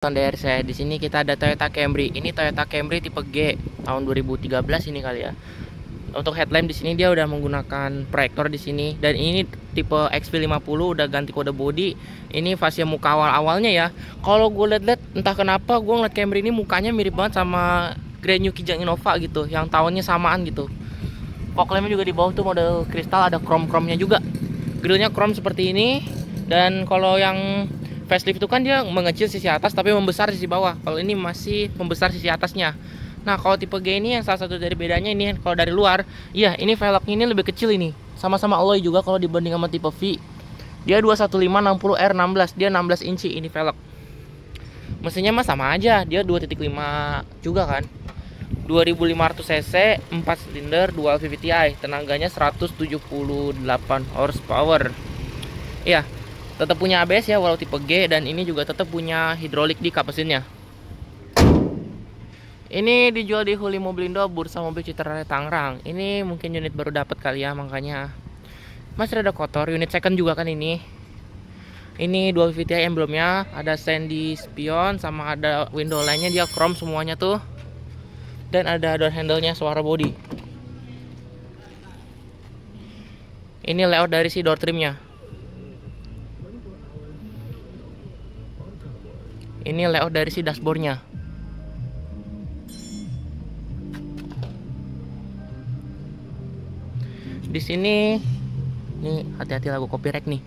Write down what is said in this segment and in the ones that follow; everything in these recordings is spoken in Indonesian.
dari saya di sini kita ada Toyota Camry. Ini Toyota Camry tipe G tahun 2013 ini kali ya. Untuk headlamp di sini dia udah menggunakan proyektor di sini dan ini tipe XP50 udah ganti kode body. Ini fascia muka awal-awalnya ya. Kalau gue lihat-lihat entah kenapa gue ngeliat Camry ini mukanya mirip banget sama Grand New Kijang Innova gitu, yang tahunnya samaan gitu. Fog lampnya juga di bawah tuh model kristal ada chrome-chrome-nya juga. Grillnya chrome seperti ini dan kalau yang facelift itu kan dia mengecil sisi atas tapi membesar sisi bawah. Kalau ini masih membesar sisi atasnya. Nah, kalau tipe G ini yang salah satu dari bedanya ini kalau dari luar, iya ini velgnya ini lebih kecil ini. Sama-sama alloy juga kalau dibanding sama tipe V. Dia 21560R16, dia 16 inci ini velg. Mesinnya mah sama aja, dia 2.5 juga kan. 2500 cc, 4 silinder, dual VVTi, tenaganya 178 horsepower. Iya, tetap punya ABS ya walau tipe G dan ini juga tetap punya hidrolik di kap mesinnya ini dijual di Huli Mobilindo Bursa Mobil Citra Tangerang. Ini mungkin unit baru dapat kali ya makanya. Masih ada kotor unit second juga kan ini. Ini dual VTI emblemnya ada sandy spion sama ada window lainnya dia chrome semuanya tuh. Dan ada door handle nya suara body. Ini layout dari si door trimnya ini layout dari si dashboardnya. Di sini nih hati-hati lagu copyright nih.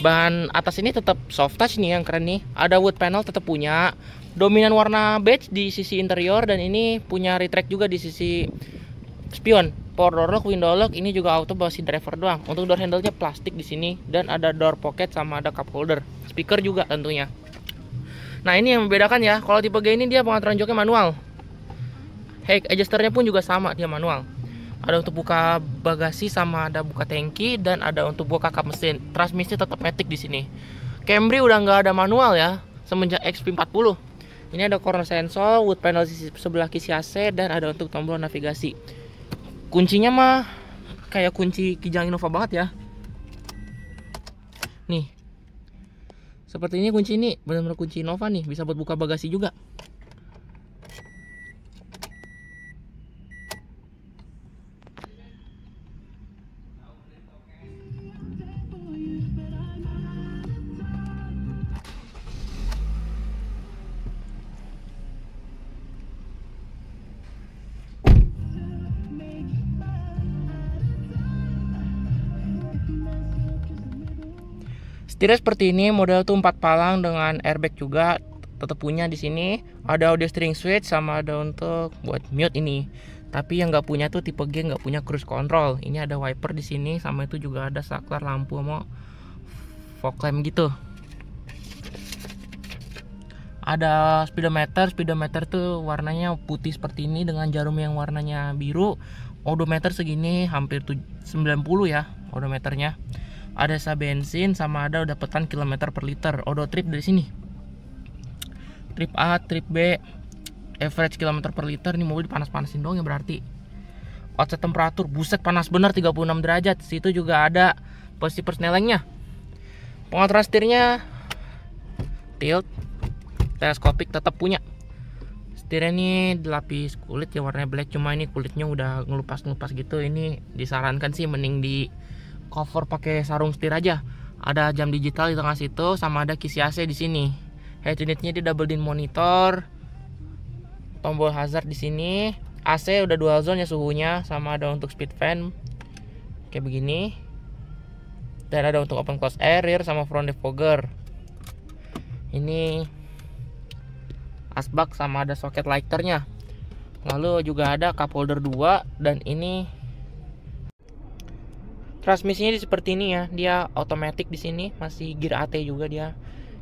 Bahan atas ini tetap soft touch nih yang keren nih. Ada wood panel tetap punya. Dominan warna beige di sisi interior dan ini punya retract juga di sisi spion. Power door lock window lock ini juga auto bawa si driver doang. Untuk door handle nya plastik di sini dan ada door pocket sama ada cup holder. Speaker juga tentunya Nah ini yang membedakan ya. Kalau tipe G ini dia pengaturan joknya manual. Head adjusternya pun juga sama dia manual. Ada untuk buka bagasi sama ada buka tangki dan ada untuk buka kap mesin. Transmisi tetap matic di sini. Camry udah nggak ada manual ya semenjak XP40. Ini ada corner sensor, wood panel di sebelah kisi AC dan ada untuk tombol navigasi. Kuncinya mah kayak kunci Kijang Innova banget ya. Nih, seperti ini kunci ini benar-benar kunci Nova nih, bisa buat buka bagasi juga. Setirnya seperti ini, model tuh 4 palang dengan airbag juga tetap punya di sini. Ada audio steering switch sama ada untuk buat mute ini. Tapi yang nggak punya tuh tipe G nggak punya cruise control. Ini ada wiper di sini sama itu juga ada saklar lampu sama fog lamp gitu. Ada speedometer, speedometer tuh warnanya putih seperti ini dengan jarum yang warnanya biru. Odometer segini hampir 90 ya odometernya ada sa bensin sama ada udah petan kilometer per liter. Odo trip dari sini? Trip A trip B. Average kilometer per liter ini mobil panas-panasin dong ya berarti. Offset temperatur buset panas bener 36 derajat. Situ juga ada posisi persnelengnya. Pengaturan setirnya tilt teleskopik tetap punya. Setirnya ini dilapis kulit ya warnanya black cuma ini kulitnya udah ngelupas-ngelupas gitu. Ini disarankan sih mending di cover pakai sarung setir aja. Ada jam digital di tengah situ sama ada kisi AC di sini. Head unitnya di double din monitor. Tombol hazard di sini. AC udah dual zone ya suhunya sama ada untuk speed fan. Kayak begini. Dan ada untuk open close air rear sama front defogger. Ini asbak sama ada soket lighternya. Lalu juga ada cup holder 2 dan ini transmisinya seperti ini ya dia otomatis di sini masih gear AT juga dia.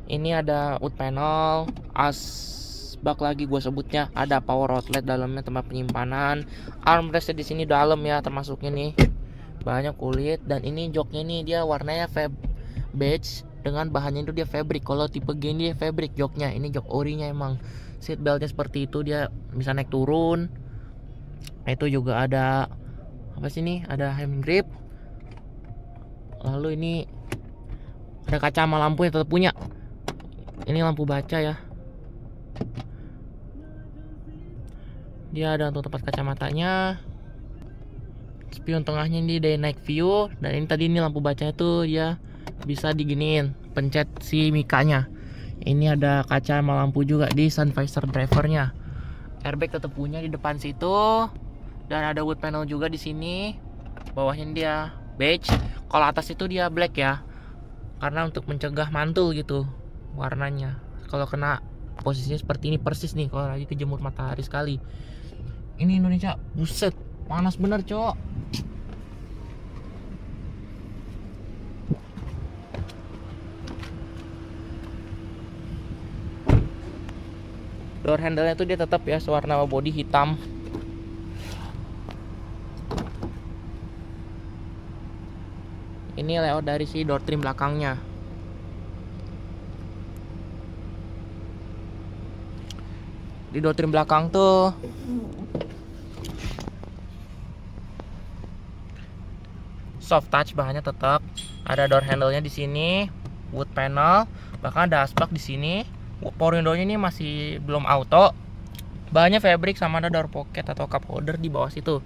Ini ada wood panel asbak lagi gue sebutnya ada power outlet dalamnya tempat penyimpanan. Armrest di sini dalam ya termasuk ini. Banyak kulit dan ini joknya ini dia warnanya fab beige dengan bahannya itu dia fabric. Kalau tipe G ini dia fabric joknya ini jok orinya emang. Seat beltnya seperti itu dia bisa naik turun. Itu juga ada apa sih ini ada hand grip lalu ini ada kaca sama lampu yang tetap punya. Ini lampu baca ya. Dia ada untuk tempat kacamatanya. Spion tengahnya ini day night view. Dan ini tadi ini lampu bacanya tuh dia bisa diginiin pencet si mikanya. Ini ada kaca sama lampu juga di sun visor drivernya. Airbag tetap punya di depan situ. Dan ada wood panel juga di sini. Bawahnya dia beige kalau atas itu dia black ya. Karena untuk mencegah mantul gitu warnanya. Kalau kena posisinya seperti ini persis nih. Kalau lagi kejemur matahari sekali. Ini Indonesia buset. Panas bener cowok. Door handle nya tuh dia tetap ya sewarna body hitam ini layout dari si door trim belakangnya. Di door trim belakang tuh. Soft touch bahannya tetap ada door handle-nya di sini wood panel bahkan ada asbak di sini. Power window-nya ini masih belum auto. Bahannya fabric sama ada door pocket atau cup holder di bawah situ.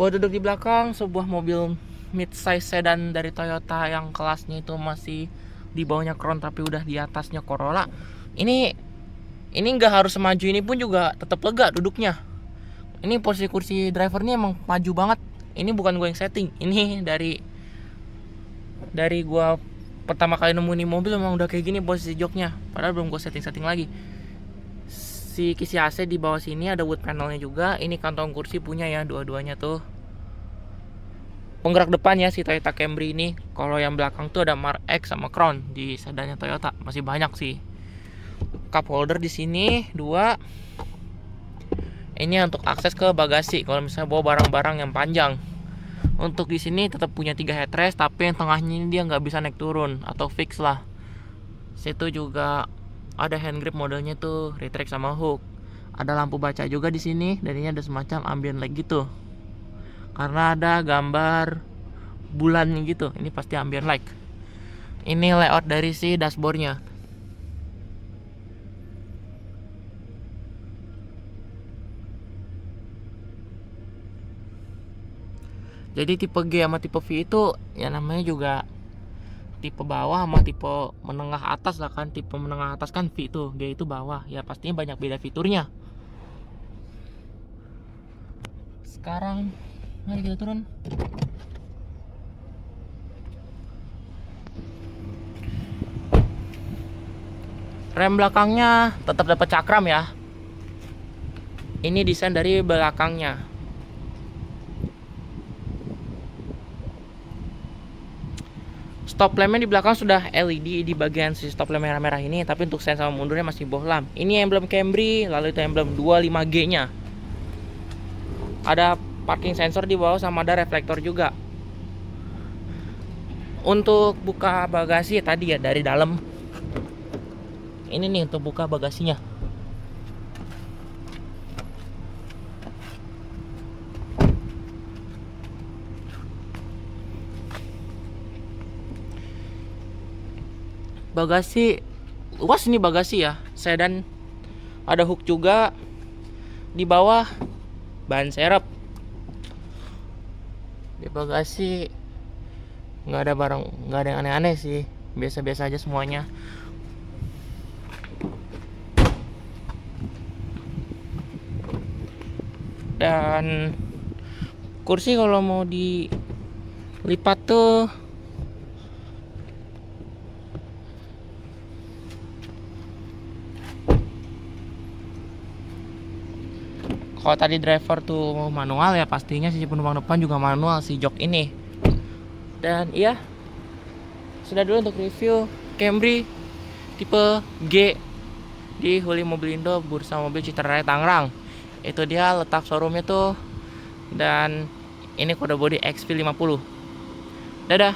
Buat duduk di belakang sebuah mobil mid size sedan dari Toyota yang kelasnya itu masih di bawahnya Crown tapi udah di atasnya Corolla. Ini ini nggak harus semaju ini pun juga tetap lega duduknya. Ini posisi kursi driver ini emang maju banget. Ini bukan gue yang setting ini dari dari gue pertama kali nemu ini mobil memang udah kayak gini posisi joknya padahal belum gue setting setting lagi. Si kisi AC di bawah sini ada wood panelnya juga. Ini kantong kursi punya ya dua-duanya tuh penggerak depan ya si Toyota Camry ini. Kalau yang belakang tuh ada Mark X sama Crown di sedannya Toyota. Masih banyak sih. Cup holder di sini dua. Ini untuk akses ke bagasi. Kalau misalnya bawa barang-barang yang panjang. Untuk di sini tetap punya tiga headrest tapi yang tengahnya ini dia nggak bisa naik turun atau fix lah. Situ juga ada hand grip modelnya tuh retract sama hook. Ada lampu baca juga di sini dan ini ada semacam ambient light gitu karena ada gambar bulan gitu ini pasti ambient light ini layout dari si dashboardnya. Jadi tipe G sama tipe V itu ya namanya juga tipe bawah sama tipe menengah atas lah kan. Tipe menengah atas kan V itu G itu bawah. Ya pastinya banyak beda fiturnya. Sekarang mari kita turun. Rem belakangnya tetap dapat cakram ya. Ini desain dari belakangnya. Stop lampnya di belakang sudah LED di bagian si stop lamp merah-merah ini tapi untuk sen sama mundurnya masih bohlam ini emblem Camry lalu itu emblem 25G nya ada parking sensor di bawah sama ada reflektor juga. Untuk buka bagasi tadi ya dari dalam. Ini nih untuk buka bagasinya. Bagasi luas ini bagasi ya. Sedan ada hook juga. Di bawah ban serep bagasi nggak ada barang nggak ada yang aneh-aneh sih. Biasa-biasa aja semuanya. Dan kursi kalau mau dilipat tuh kalau tadi driver tuh manual ya pastinya sisi penumpang depan juga manual si jok ini. Dan iya sudah dulu untuk review Camry tipe G di Huli Mobilindo Bursa Mobil Citra Raya Tangerang. Itu dia letak showroomnya tuh dan ini kode body XP50 dadah